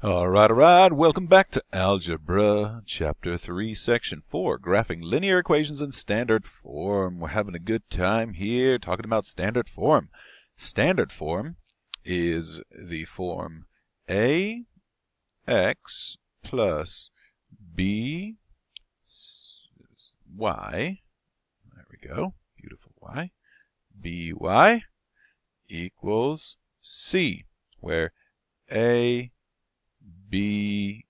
Alright, alright, welcome back to Algebra, Chapter 3, Section 4, Graphing Linear Equations in Standard Form. We're having a good time here talking about standard form. Standard form is the form a x plus b y, there we go, beautiful y, by equals c, where a B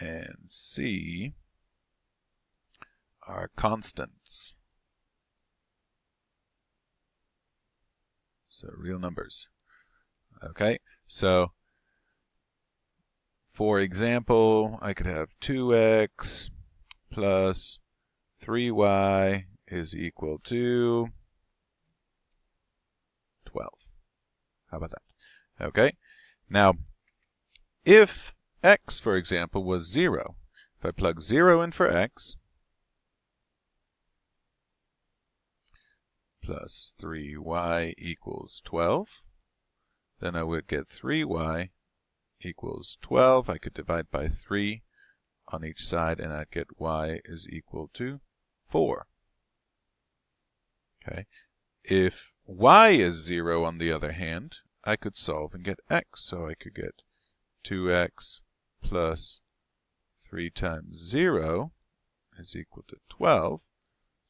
and C are constants. So real numbers. Okay, so for example, I could have 2x plus 3y is equal to 12. How about that? Okay, now if x, for example, was 0, if I plug 0 in for x, plus 3y equals 12, then I would get 3y equals 12. I could divide by 3 on each side, and I'd get y is equal to 4. Okay. If y is 0, on the other hand, I could solve and get x. So I could get 2x plus 3 times 0 is equal to 12.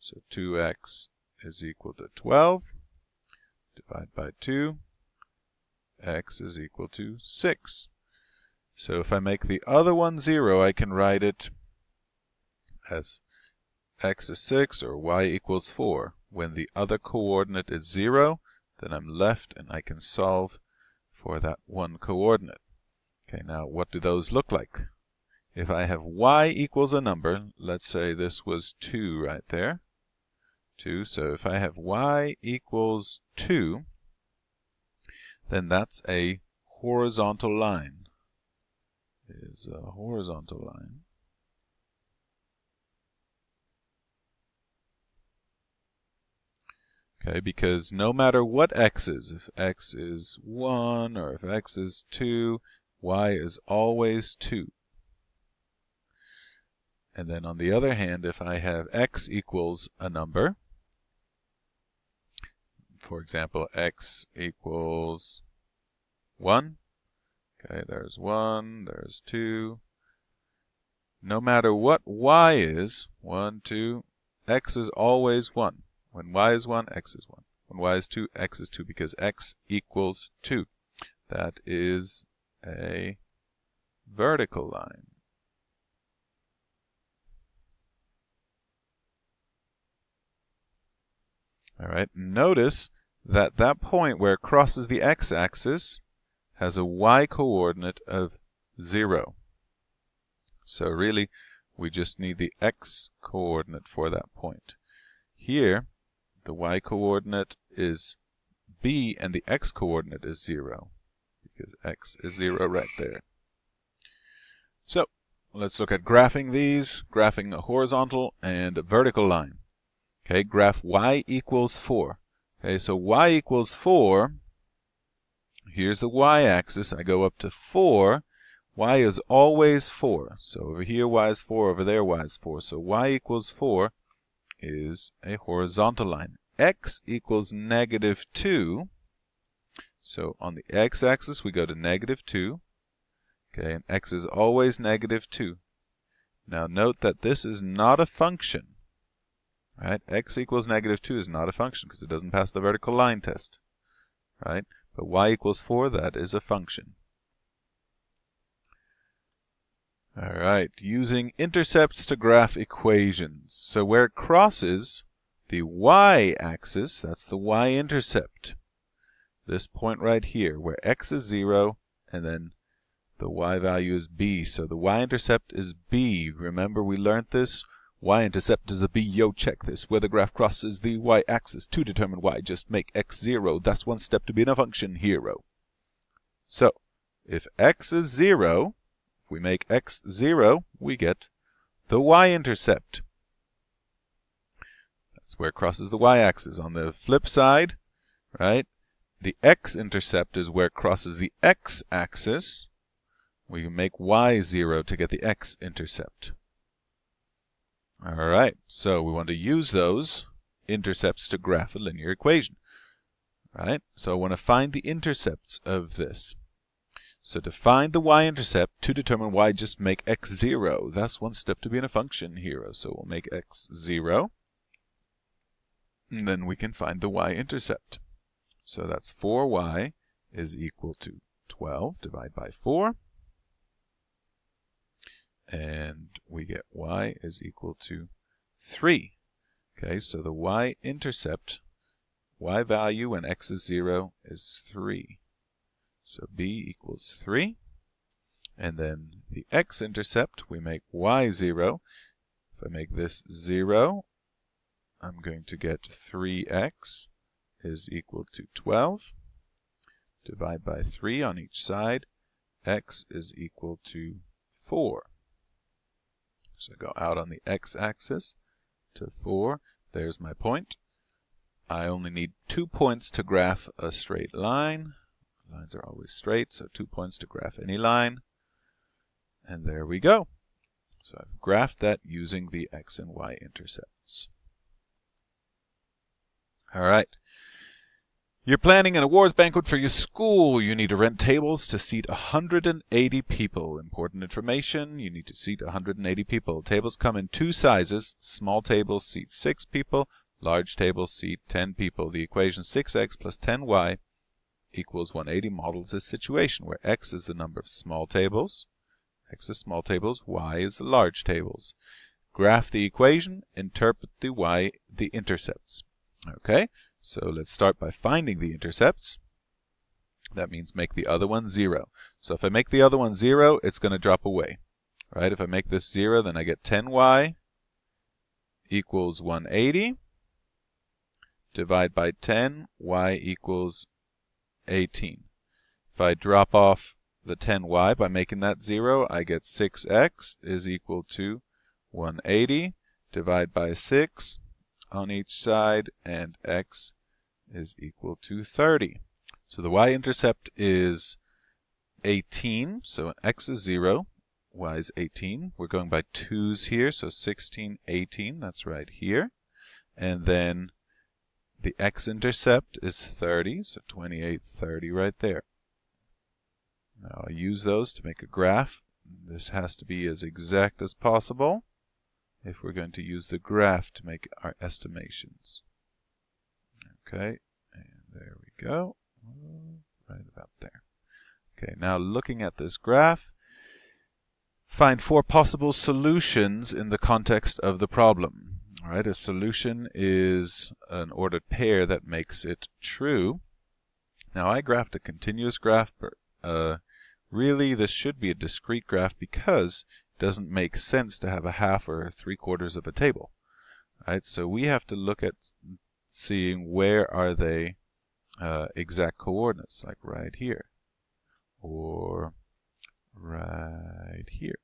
So 2x is equal to 12. Divide by 2. x is equal to 6. So if I make the other one 0, I can write it as x is 6 or y equals 4. When the other coordinate is 0, then I'm left and I can solve for that one coordinate. Okay, now what do those look like? If I have y equals a number, let's say this was 2 right there. 2, so if I have y equals 2, then that's a horizontal line. Is a horizontal line. Okay, because no matter what x is, if x is 1 or if x is 2, y is always 2. And then on the other hand, if I have x equals a number, for example, x equals 1, okay, there's 1, there's 2. No matter what y is, 1, 2, x is always 1. When y is 1, x is 1. When y is 2, x is 2 because x equals 2. That is a vertical line. All right, notice that that point where it crosses the x-axis has a y-coordinate of 0. So really, we just need the x-coordinate for that point. Here, the y-coordinate is b and the x-coordinate is 0 because x is 0 right there. So, let's look at graphing these, graphing a horizontal and a vertical line. Okay, graph y equals 4. Okay, so y equals 4. Here's the y-axis. I go up to 4. y is always 4. So over here y is 4, over there y is 4. So y equals 4 is a horizontal line. x equals negative 2. So on the x-axis, we go to negative 2. Okay, and x is always negative 2. Now note that this is not a function. Right? x equals negative 2 is not a function because it doesn't pass the vertical line test. Right? But y equals 4, that is a function. Alright, using intercepts to graph equations. So where it crosses the y-axis, that's the y-intercept this point right here where x is 0 and then the y value is b. So the y-intercept is b. Remember we learned this? Y-intercept is a b. Yo, check this. Where the graph crosses the y-axis to determine y, just make x 0. That's one step to being a function hero. So, if x is 0, if we make x 0, we get the y-intercept. That's where it crosses the y-axis. On the flip side, right, the x-intercept is where it crosses the x-axis. we make y 0 to get the x-intercept. Alright, so we want to use those intercepts to graph a linear equation. Right? So I want to find the intercepts of this. So to find the y-intercept, to determine y, just make x 0. That's one step to be in a function here. So we'll make x 0. And then we can find the y-intercept. So that's 4y is equal to 12 divided by 4. And we get y is equal to 3. Okay, so the y-intercept, y value when x is 0 is 3. So b equals 3. And then the x-intercept, we make y 0. If I make this 0, I'm going to get 3x is equal to 12. Divide by 3 on each side. x is equal to 4. So go out on the x-axis to 4. There's my point. I only need two points to graph a straight line. Lines are always straight, so two points to graph any line. And there we go. So I've graphed that using the x and y intercepts. All right. You're planning an awards banquet for your school. You need to rent tables to seat 180 people. Important information, you need to seat 180 people. Tables come in two sizes. Small tables seat 6 people. Large tables seat 10 people. The equation 6x plus 10y equals 180 models this situation where x is the number of small tables, x is small tables, y is the large tables. Graph the equation, interpret the y, the intercepts. Okay, so let's start by finding the intercepts. That means make the other one 0. So if I make the other one 0, it's going to drop away. Right? If I make this 0, then I get 10y equals 180. Divide by 10, y equals 18. If I drop off the 10y by making that 0, I get 6x is equal to 180. Divide by 6 on each side, and x is equal to 30. So the y-intercept is 18, so x is 0, y is 18. We're going by 2's here, so 16, 18, that's right here. And then the x-intercept is 30, so 28, 30 right there. Now I'll use those to make a graph. This has to be as exact as possible if we're going to use the graph to make our estimations. Okay, and there we go. Right about there. Okay, now looking at this graph, find four possible solutions in the context of the problem. All right, a solution is an ordered pair that makes it true. Now I graphed a continuous graph, but uh, really this should be a discrete graph because doesn't make sense to have a half or three quarters of a table. Right? So we have to look at seeing where are they uh, exact coordinates, like right here, or right here.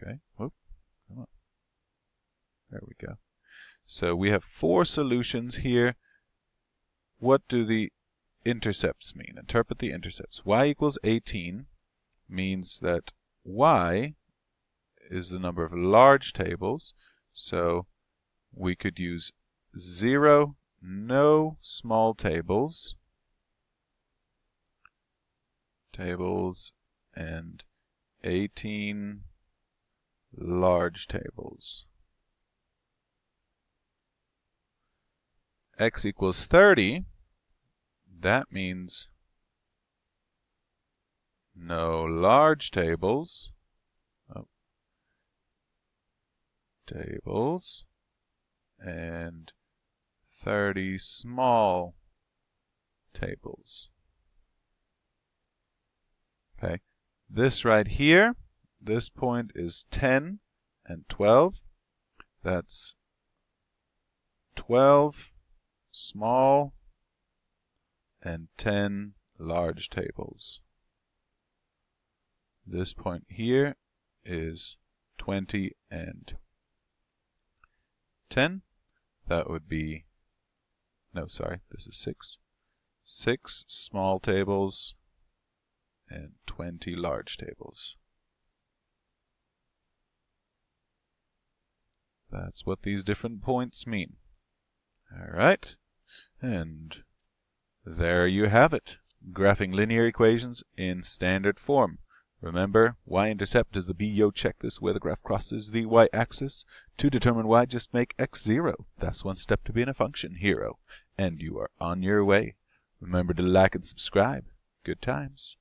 Okay, whoop, come on. There we go. So we have four solutions here. What do the intercepts mean? Interpret the intercepts. y equals 18 means that y is the number of large tables, so we could use 0, no small tables, tables, and 18 large tables. x equals 30, that means no large tables. Oh. Tables. And 30 small tables. Okay. This right here, this point is 10 and 12. That's 12 small and 10 large tables. This point here is 20 and 10. That would be, no, sorry, this is 6. 6 small tables and 20 large tables. That's what these different points mean. Alright, and there you have it. Graphing linear equations in standard form. Remember, y-intercept is the BO check this where the graph crosses the y-axis. To determine y, just make x 0. That's one step to being a function hero. And you are on your way. Remember to like and subscribe. Good times.